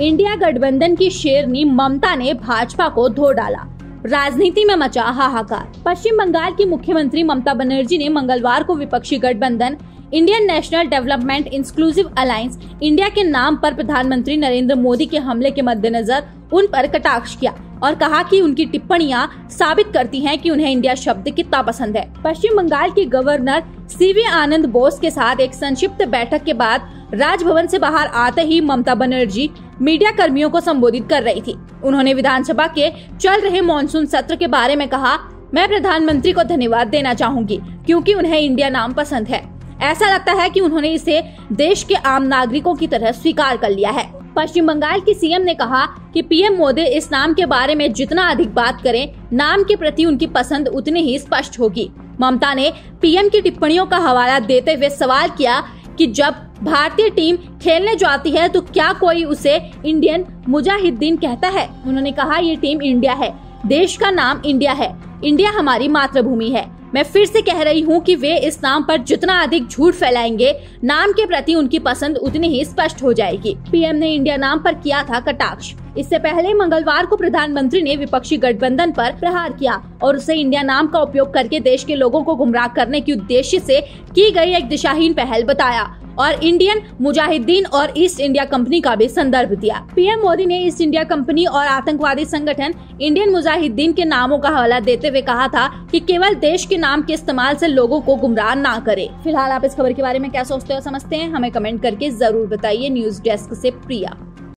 India गठबंधन की शेरनी ममता ने भाजपा को धो डाला। राजनीति में मचा हाहाकार। पश्चिम बंगाल की मुख्यमंत्री ममता बनर्जी ने मंगलवार को विपक्षी गठबंधन Indian National Development Inclusive Alliance India के नाम पर प्रधानमंत्री नरेंद्र मोदी के हमले के मद्देनजर उन पर कटाक्ष किया और कहा कि उनकी टिप्पणियाँ साबित करती हैं कि उन्हें इंडिया शब्द कितना पसंद है। पश्चिम बंगाल के गवर्नर सीवी आनंद बोस के साथ एक संक्षिप्त बैठक के बाद राजभवन से बाहर आते ही ममता बनर्जी मीडिया कर्मियों को संबोधित कर रही थी। उन्होंने विधानसभा के चल रहे मानसून सत्र के बारे में कहा, मैं प्रधानमंत्री को धन्यवाद देना चाहूँगी, क्योंकि उन्हें इंडिया नाम पसंद है। ऐसा लगता है कि उन्होंने इसे देश के आम नागरिकों की तरह स्वीकार कर लिया है। पश्चिम बंगाल की सीएम ने कहा कि पीएम मोदी इस नाम के बारे में जितना अधिक बात करें, नाम के प्रति उनकी पसंद उतनी ही स्पष्ट होगी। ममता ने पीएम की टिप्पणियों का हवाला देते हुए सवाल किया कि जब भारतीय टीम खेलने जाती है तो क्या कोई उसे इंडियन मुजाहिदीन कहता है? उन्होंने कहा, ये टीम इंडिया है। देश का नाम इंडिया है। इंडिया हमारी मातृभूमि है। मैं फिर से कह रही हूँ कि वे इस नाम पर जितना अधिक झूठ फैलाएँगे, नाम के प्रति उनकी पसंद उतनी ही स्पष्ट हो जाएगी। पीएम ने इंडिया नाम पर किया था कटाक्ष। इससे पहले मंगलवार को प्रधानमंत्री ने विपक्षी गठबंधन पर प्रहार किया और उसे इंडिया नाम का उपयोग करके देश के लोगों को गुमराह करने के उद्देश्य से की गई एक दिशाहीन पहल बताया। और इंडियन मुजाहिदीन और ईस्ट इंडिया कंपनी का भी संदर्भ दिया। पीएम मोदी ने ईस्ट इंडिया कंपनी और आतंकवादी संगठन इंडियन मुजाहिदीन के नामों का हवाला देते हुए कहा था कि केवल देश के नाम के इस्तेमाल से लोगों को गुमराह ना करे। फ़िलहाल आप इस खबर के बारे में क्या सोचते हो, समझते हैं? हमें कमेंट करके ज़रूर बताइए। न्यूज़ डेस्क ऐसी प्रिया।